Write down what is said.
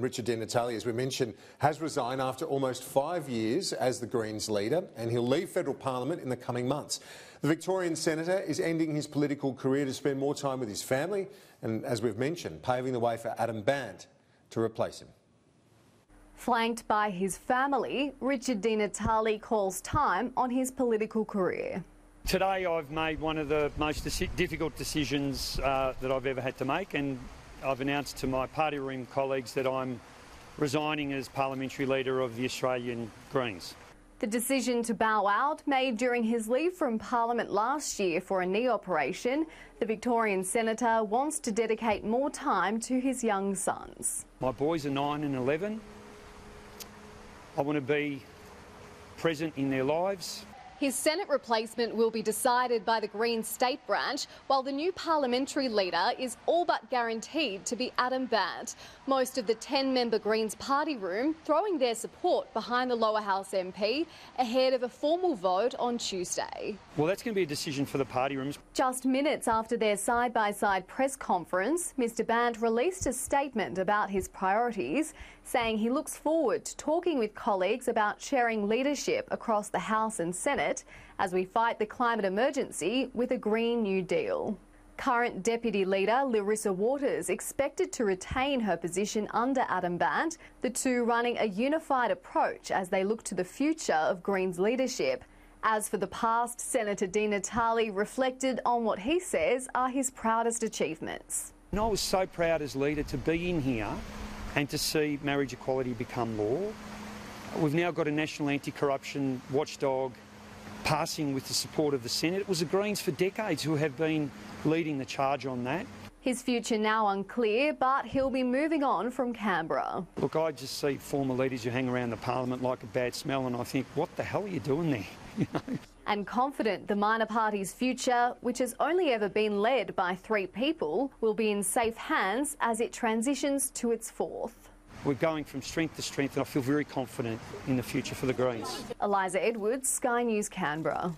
Richard Di Natale, as we mentioned, has resigned after almost five years as the Greens leader, and he'll leave federal parliament in the coming months. The Victorian senator is ending his political career to spend more time with his family, and as we've mentioned, paving the way for Adam Bandt to replace him. Flanked by his family, Richard Di Natale calls time on his political career. Today I've made one of the most difficult decisions uh, that I've ever had to make and I've announced to my party room colleagues that I'm resigning as parliamentary leader of the Australian Greens. The decision to bow out made during his leave from Parliament last year for a knee operation. The Victorian senator wants to dedicate more time to his young sons. My boys are 9 and 11. I want to be present in their lives. His Senate replacement will be decided by the Greens state branch, while the new parliamentary leader is all but guaranteed to be Adam Bandt. Most of the 10 member Greens party room throwing their support behind the lower house MP ahead of a formal vote on Tuesday. Well, that's going to be a decision for the party rooms. Just minutes after their side by side press conference, Mr. Bandt released a statement about his priorities, saying he looks forward to talking with colleagues about sharing leadership across the House and Senate as we fight the climate emergency with a Green New Deal. Current Deputy Leader Larissa Waters expected to retain her position under Adam Bandt, the two running a unified approach as they look to the future of Greens leadership. As for the past, Senator Di Natale reflected on what he says are his proudest achievements. And I was so proud as leader to be in here and to see marriage equality become law. We've now got a national anti-corruption watchdog passing with the support of the Senate. It was the Greens for decades who have been leading the charge on that. His future now unclear, but he'll be moving on from Canberra. Look, I just see former leaders who hang around the parliament like a bad smell, and I think, what the hell are you doing there? You know? And confident the minor party's future, which has only ever been led by three people, will be in safe hands as it transitions to its fourth. We're going from strength to strength, and I feel very confident in the future for the Greens. Eliza Edwards, Sky News, Canberra.